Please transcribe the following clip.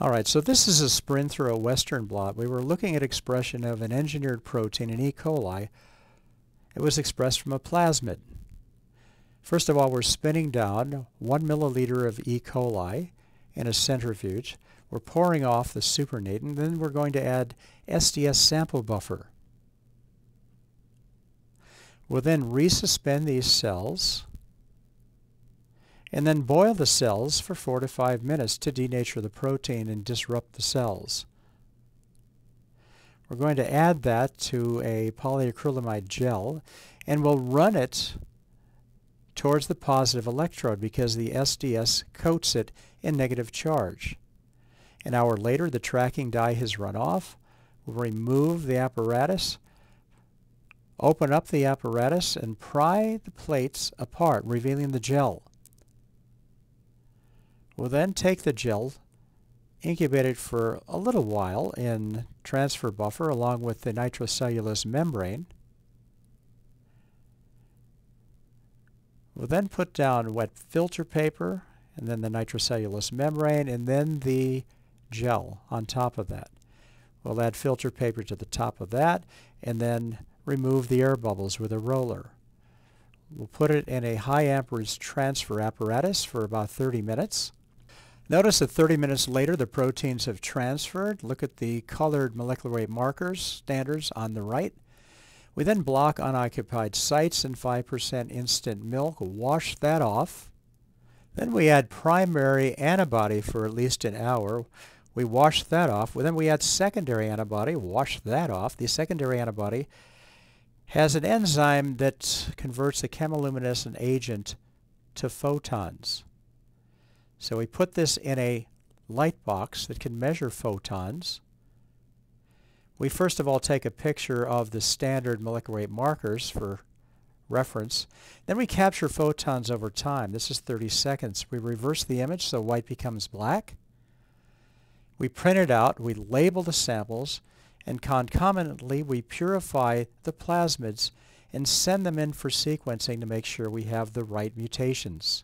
All right, so this is a sprint through a Western blot. We were looking at expression of an engineered protein in E. coli. It was expressed from a plasmid. First of all, we're spinning down one milliliter of E. coli in a centrifuge. We're pouring off the supernatant, and then we're going to add SDS sample buffer. We'll then resuspend these cells and then boil the cells for 4 to 5 minutes to denature the protein and disrupt the cells. We're going to add that to a polyacrylamide gel and we'll run it towards the positive electrode because the SDS coats it in negative charge. An hour later the tracking dye has run off. We'll remove the apparatus, open up the apparatus and pry the plates apart revealing the gel. We'll then take the gel, incubate it for a little while in transfer buffer along with the nitrocellulose membrane. We'll then put down wet filter paper and then the nitrocellulose membrane and then the gel on top of that. We'll add filter paper to the top of that and then remove the air bubbles with a roller. We'll put it in a high amperage transfer apparatus for about 30 minutes. Notice that 30 minutes later the proteins have transferred. Look at the colored molecular weight markers, standards on the right. We then block unoccupied sites in 5% instant milk, wash that off. Then we add primary antibody for at least an hour. We wash that off. Then we add secondary antibody, wash that off. The secondary antibody has an enzyme that converts the chemiluminescent agent to photons. So we put this in a light box that can measure photons. We first of all take a picture of the standard molecular weight markers for reference. Then we capture photons over time. This is 30 seconds. We reverse the image so white becomes black. We print it out, we label the samples, and concomitantly we purify the plasmids and send them in for sequencing to make sure we have the right mutations.